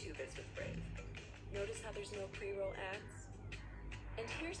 YouTube is with Brave. Notice how there's no pre-roll ads? And here's